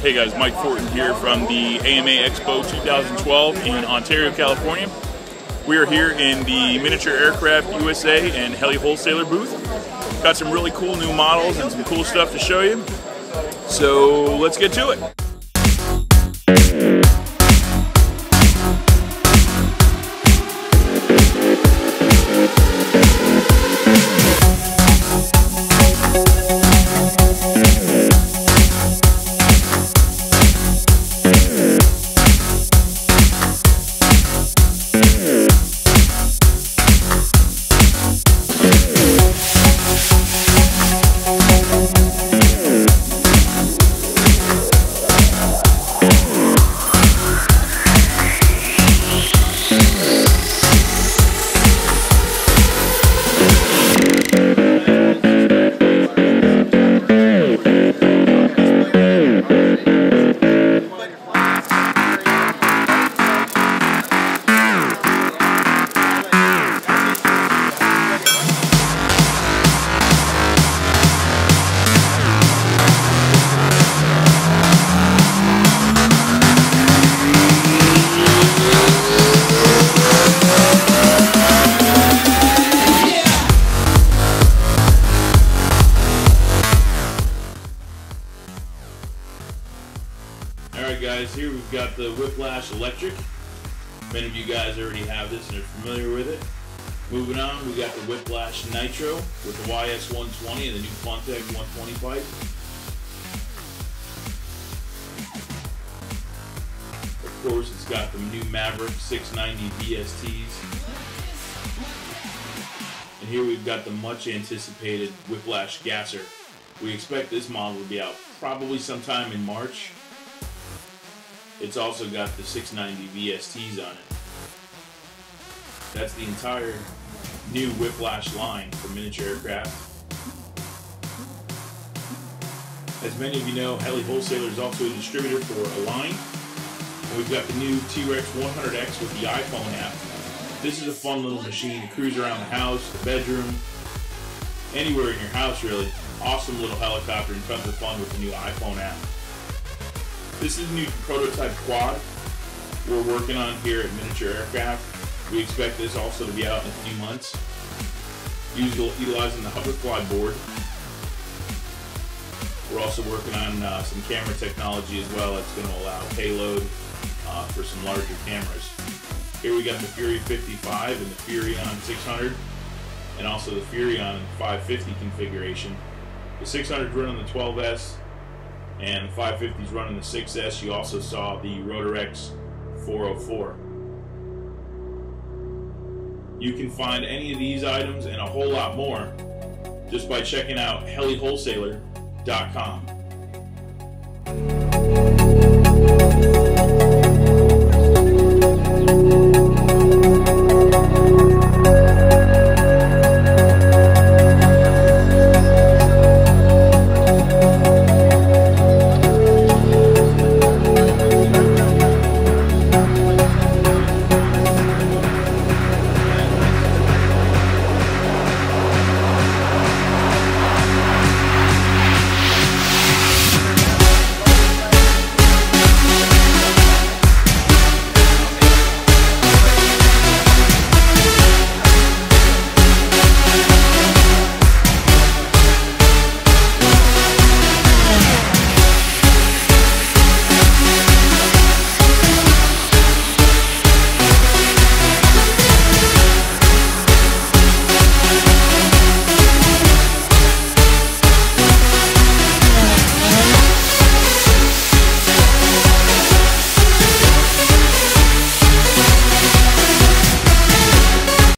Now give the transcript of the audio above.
Hey guys, Mike Fortin here from the AMA Expo 2012 in Ontario, California. We are here in the Miniature Aircraft USA and Heli Wholesaler booth. Got some really cool new models and some cool stuff to show you. So let's get to it. Guys, here we've got the Whiplash Electric. Many of you guys already have this and are familiar with it. Moving on, we got the Whiplash Nitro with the YS120 and the new Funtech 120 pipe. Of course, it's got the new Mavrikk 690 VSTs. And here we've got the much anticipated Whiplash Gasser. We expect this model to be out probably sometime in March. It's also got the 690 VSTs on it. That's the entire new Whiplash line for miniature aircraft. As many of you know, Heli Wholesaler is also a distributor for Align. And we've got the new T-Rex 100X with the iPhone app. This is a fun little machine to cruise around the house, the bedroom, anywhere in your house really. Awesome little helicopter and tons of fun with the new iPhone app. This is a new prototype quad we're working on here at Miniature Aircraft. We expect this also to be out in a few months. Utilizing the Hoverfly board. We're also working on uh, some camera technology as well that's going to allow payload uh, for some larger cameras. Here we got the Fury 55 and the Furion 600 and also the Furion 550 configuration. The 600 run on the 12S and 550s running the 6S. You also saw the Rotarex 404. You can find any of these items and a whole lot more just by checking out heliwholesaler.com.